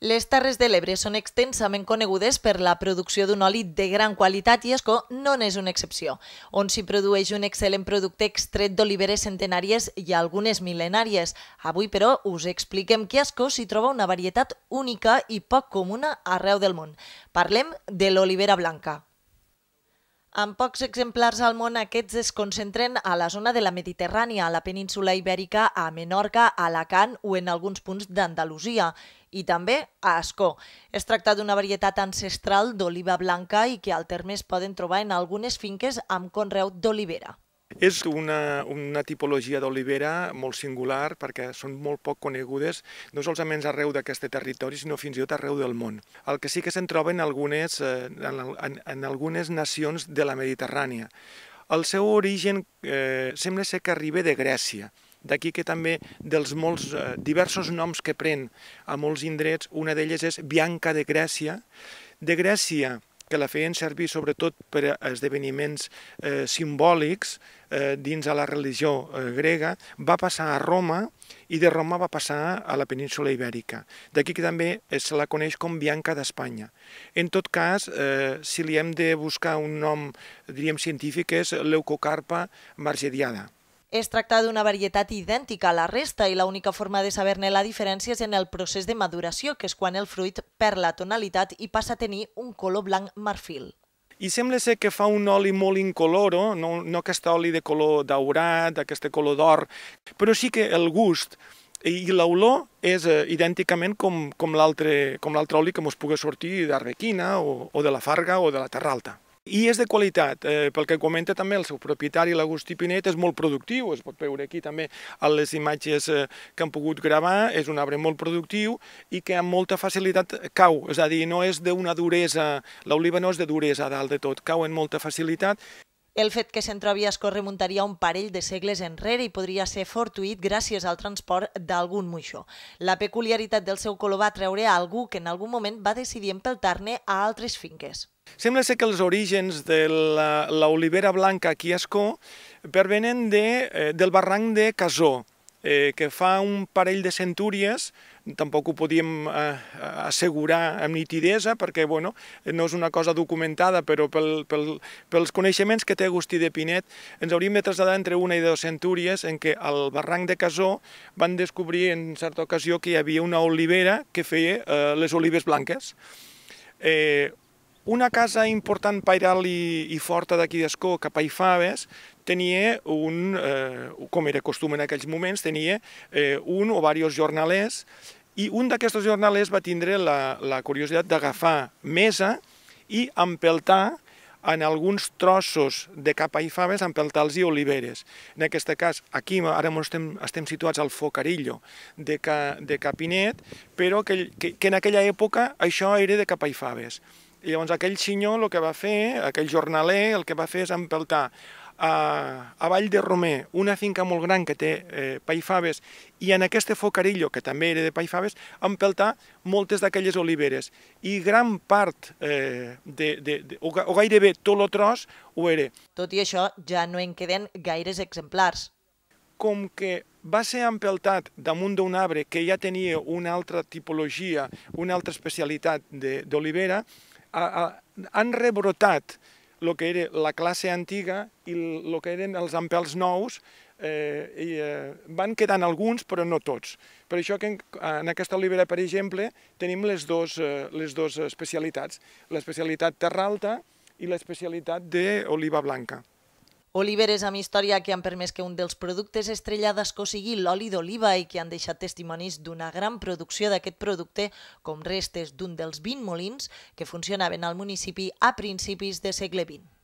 Les Terres de l'Ebre són extensament conegudes per la producció d'un oli de gran qualitat i Escó no n'és una excepció, on s'hi produeix un excel·lent producte extret d'oliveres centenàries i algunes mil·lenàries. Avui, però, us expliquem que a Escó s'hi troba una varietat única i poc comuna arreu del món. Parlem de l'olivera blanca. Amb pocs exemplars al món, aquests es concentren a la zona de la Mediterrània, a la península Ibèrica, a Menorca, a Alacant o en alguns punts d'Andalusia, i també a Ascó. Es tracta d'una varietat ancestral d'oliva blanca i que al terme es poden trobar en algunes finques amb conreu d'olivera. És una, una tipologia d'olivera molt singular perquè són molt poc conegudes, no solament arreu d'aquest territori, sinó fins i tot arreu del món. El que sí que se'n troba en algunes, eh, en, en, en algunes nacions de la Mediterrània. El seu origen eh, sembla ser que arriba de Grècia, D'aquí que també dels molts eh, diversos noms que pren a molts indrets, una d'elles és Bianca de Grècia. De Grècia que la feien servir sobretot per a esdeveniments eh, simbòlics eh, dins a la religió eh, grega, va passar a Roma i de Roma va passar a la península ibèrica. D'aquí que també se la coneix com Bianca d'Espanya. En tot cas, eh, si li hem de buscar un nom, diríem, científic, és Leucocarpa margediada. Es tracta d'una varietat idèntica a la resta i l'única forma de saber-ne la diferència és en el procés de maduració, que és quan el fruit perd la tonalitat i passa a tenir un color blanc marfil. I sembla ser que fa un oli molt incoloro, no, no aquest oli de color daurat, aquest color d'or, però sí que el gust i l'olor és eh, idènticament com, com l'altre oli que ens pugui sortir d'arbequina o, o de la farga o de la terra alta. I és de qualitat, eh, pel que comenta també el seu propietari, l'Agustí Pinet, és molt productiu, es pot veure aquí també a les imatges eh, que han pogut gravar, és un arbre molt productiu i que amb molta facilitat cau, és a dir, no és d'una duresa, l'oliva no és de duresa dalt de tot, cau en molta facilitat. El fet que se'n trobi a Escó remuntaria un parell de segles enrere i podria ser fortuït gràcies al transport d'algun moixó. La peculiaritat del seu color va treure a algú que en algun moment va decidir empeltar-ne a altres finques. Sembla ser que els orígens de l'olivera blanca aquí a Escó pervenen de, eh, del barranc de Casó, eh, que fa un parell de centúries, tampoc ho podíem eh, assegurar amb nitidesa, perquè bueno, no és una cosa documentada, però pel, pel, pels coneixements que té Agustí de Pinet, ens hauríem de traslladar entre una i dues centúries en què al barranc de Casó van descobrir en certa ocasió que hi havia una olivera que feia eh, les olives blanques. Eh, una casa important pairal i, i forta d'aquí d'Escó, cap a Ifaves, tenia un, eh, com era costum en aquells moments, tenia eh, un o diversos jornalers i un d'aquests jornalers va tindre la, la curiositat d'agafar mesa i empeltar en alguns trossos de capa i faves, empeltar-los i oliveres. En aquest cas, aquí ara estem, estem situats al Focarillo de, ca, de Capinet, però que, que, que en aquella època això era de capa i faves. I llavors aquell senyor el que va fer, aquell jornaler, el que va fer és empeltar a, a Vall de Romer, una finca molt gran que té eh, paifaves, i en aquest focarillo, que també era de paifaves, empeltar moltes d'aquelles oliveres. I gran part, eh, de, de, de, o, o gairebé tot el tros, ho era. Tot i això, ja no en queden gaires exemplars. Com que va ser empeltat damunt d'un arbre que ja tenia una altra tipologia, una altra especialitat d'olivera, han rebrotat el que era la classe antiga i el que eren els ampels nous, eh, i eh, van quedant alguns, però no tots. Per això que en, en aquesta olivera, per exemple, tenim les dues eh, les dos especialitats, l'especialitat terra alta i l'especialitat d'oliva blanca. Oliveres amb història que han permès que un dels productes estrella d'Escó sigui l'oli d'oliva i que han deixat testimonis d'una gran producció d'aquest producte com restes d'un dels 20 molins que funcionaven al municipi a principis de segle XX.